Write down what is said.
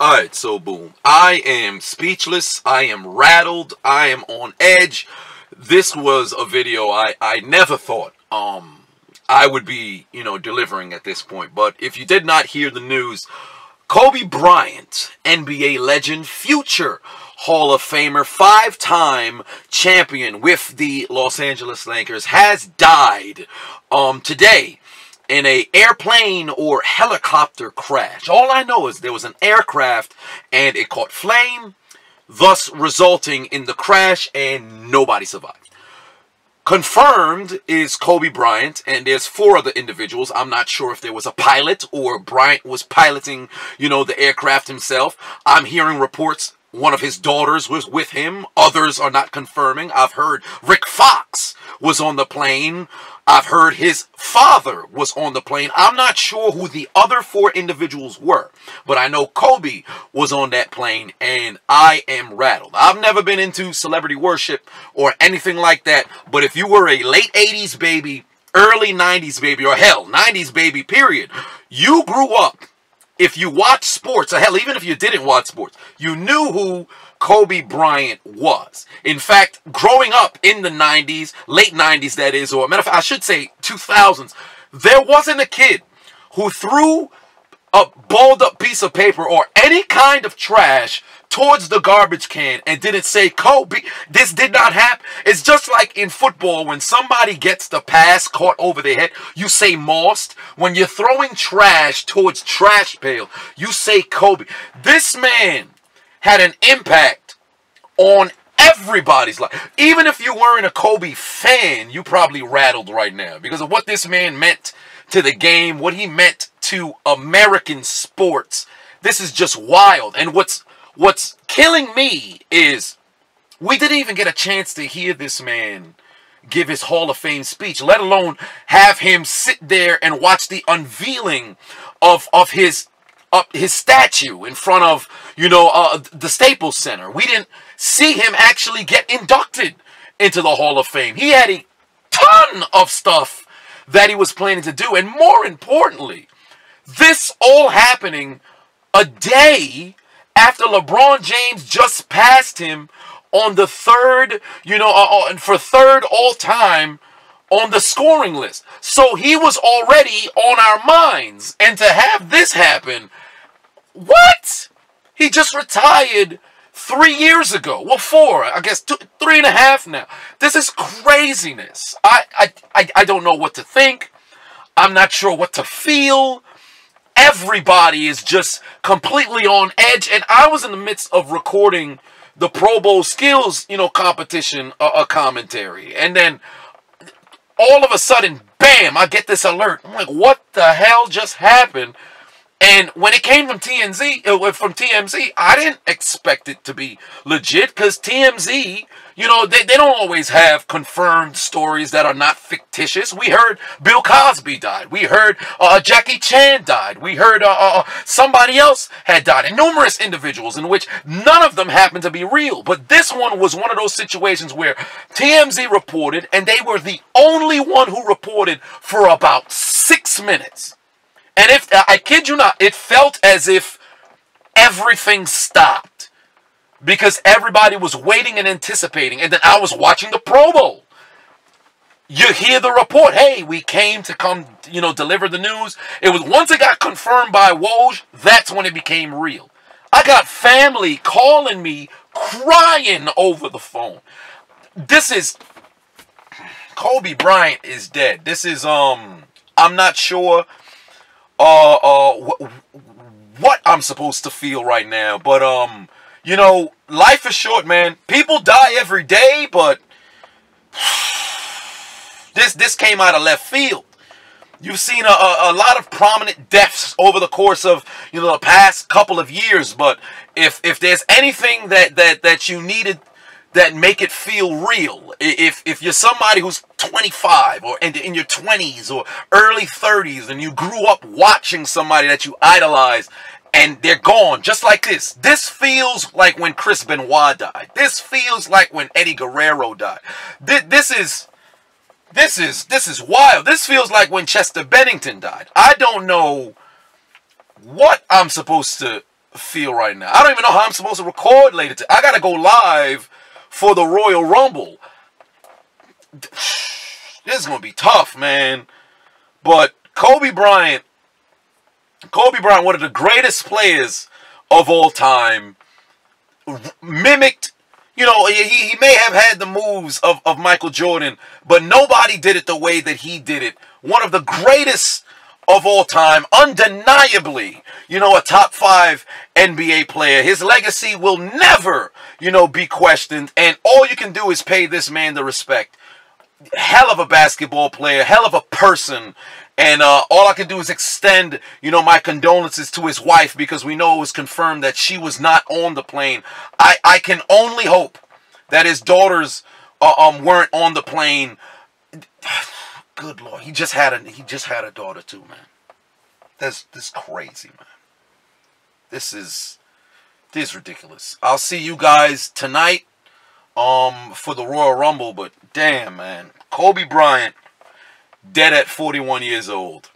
Alright, so boom. I am speechless. I am rattled. I am on edge. This was a video I, I never thought um I would be, you know, delivering at this point. But if you did not hear the news, Kobe Bryant, NBA legend, future Hall of Famer, five-time champion with the Los Angeles Lakers, has died um today in a airplane or helicopter crash. All I know is there was an aircraft and it caught flame, thus resulting in the crash and nobody survived. Confirmed is Kobe Bryant, and there's four other individuals. I'm not sure if there was a pilot or Bryant was piloting, you know, the aircraft himself. I'm hearing reports one of his daughters was with him. Others are not confirming. I've heard Rick Fox was on the plane. I've heard his father was on the plane. I'm not sure who the other four individuals were, but I know Kobe was on that plane and I am rattled. I've never been into celebrity worship or anything like that, but if you were a late 80s baby, early 90s baby, or hell, 90s baby, period, you grew up if you watch sports, or hell, even if you didn't watch sports, you knew who Kobe Bryant was. In fact, growing up in the 90s, late 90s that is, or matter of fact, I should say 2000s, there wasn't a kid who threw a balled up piece of paper or any kind of trash towards the garbage can and didn't say Kobe. This did not happen. It's just like in football when somebody gets the pass caught over their head, you say Moss. When you're throwing trash towards trash pail, you say Kobe. This man had an impact on everybody's life. Even if you weren't a Kobe fan, you probably rattled right now because of what this man meant to the game, what he meant to American sports. This is just wild. And what's What's killing me is we didn't even get a chance to hear this man give his Hall of Fame speech, let alone have him sit there and watch the unveiling of of his his statue in front of you know uh, the Staples Center. We didn't see him actually get inducted into the Hall of Fame. He had a ton of stuff that he was planning to do, and more importantly, this all happening a day after LeBron James just passed him on the third, you know, uh, uh, for third all time on the scoring list. So he was already on our minds. And to have this happen, what? He just retired three years ago. Well, four, I guess two, three and a half now. This is craziness. I, I, I, I don't know what to think. I'm not sure what to feel everybody is just completely on edge. And I was in the midst of recording the Pro Bowl skills, you know, competition, a uh, uh, commentary. And then all of a sudden, bam, I get this alert. I'm like, what the hell just happened? And when it came from TMZ, uh, from TMZ, I didn't expect it to be legit because TMZ, you know, they, they don't always have confirmed stories that are not fictitious. We heard Bill Cosby died. We heard uh, Jackie Chan died. We heard uh, uh, uh, somebody else had died. And numerous individuals in which none of them happened to be real. But this one was one of those situations where TMZ reported and they were the only one who reported for about six minutes. And if I kid you not, it felt as if everything stopped because everybody was waiting and anticipating. And then I was watching the Pro Bowl. You hear the report, hey, we came to come, you know, deliver the news. It was once it got confirmed by Woj, that's when it became real. I got family calling me crying over the phone. This is Kobe Bryant is dead. This is um I'm not sure uh, uh, wh- what I'm supposed to feel right now. But, um, you know, life is short, man. People die every day, but this, this came out of left field. You've seen a, a, a, lot of prominent deaths over the course of you know the past couple of years, but if if there's anything that that that you needed that make it feel real. If if you're somebody who's 25 or in, in your 20s or early 30s and you grew up watching somebody that you idolize and they're gone just like this. This feels like when Chris Benoit died. This feels like when Eddie Guerrero died. This, is this is this is wild. This feels like when Chester Bennington died. I don't know what I'm supposed to feel right now. I don't even know how I'm supposed to record later. I gotta go live for the Royal Rumble. This is gonna be tough, man. But Kobe Bryant, Kobe Bryant, one of the greatest players of all time, mimicked. You know, he, he may have had the moves of, of Michael Jordan, but nobody did it the way that he did it. One of the greatest of all time, undeniably, you know, a top five NBA player. His legacy will never, you know, be questioned. And all you can do is pay this man the respect. Hell of a basketball player, hell of a person. And uh, all I can do is extend, you know, my condolences to his wife because we know it was confirmed that she was not on the plane. I, I can only hope that his daughters uh, um weren't on the plane. Good lord, he just had a he just had a daughter too, man. That's this crazy, man. This is this is ridiculous. I'll see you guys tonight um for the Royal Rumble, but damn man, Kobe Bryant dead at 41 years old.